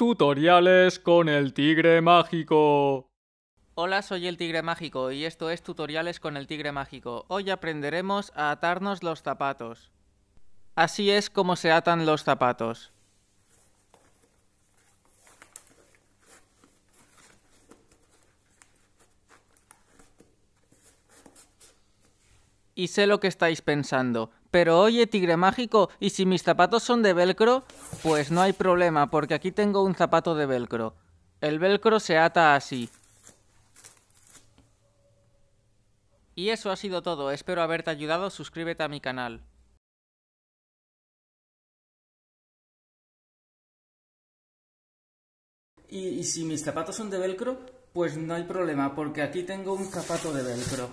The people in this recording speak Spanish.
Tutoriales con el tigre mágico. Hola, soy el tigre mágico y esto es Tutoriales con el tigre mágico. Hoy aprenderemos a atarnos los zapatos. Así es como se atan los zapatos. Y sé lo que estáis pensando. Pero oye, tigre mágico, ¿y si mis zapatos son de velcro? Pues no hay problema, porque aquí tengo un zapato de velcro. El velcro se ata así. Y eso ha sido todo, espero haberte ayudado, suscríbete a mi canal. ¿Y, si mis zapatos son de velcro? Pues no hay problema, porque aquí tengo un zapato de velcro.